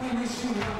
Thank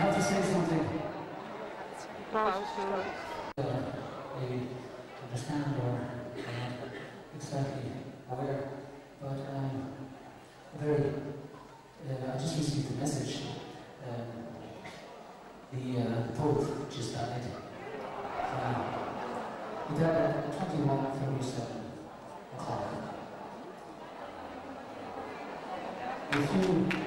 have to say something. Uh, they understand or not exactly aware, but um, very. Uh, I just received a message. Um, the uh, Pope just died. Uh, he died at 21:37 o'clock. if you,